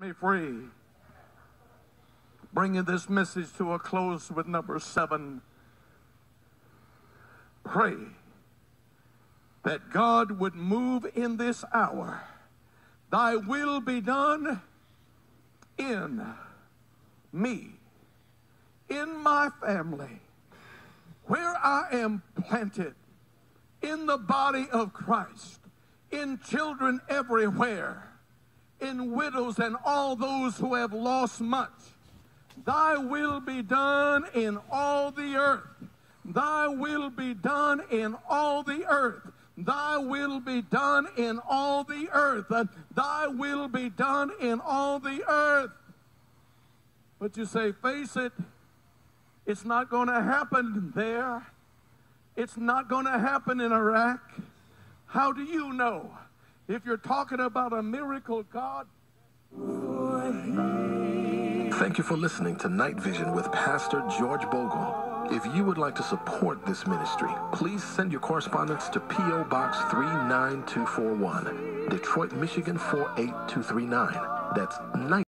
me free. Bringing this message to a close with number seven. Pray that God would move in this hour. Thy will be done in me, in my family, where I am planted, in the body of Christ, in children everywhere in widows and all those who have lost much. Thy will be done in all the earth. Thy will be done in all the earth. Thy will be done in all the earth. Thy will be done in all the earth. But you say, face it, it's not going to happen there. It's not going to happen in Iraq. How do you know? If you're talking about a miracle, God. Thank you for listening to Night Vision with Pastor George Bogle. If you would like to support this ministry, please send your correspondence to P.O. Box 39241, Detroit, Michigan 48239. That's night.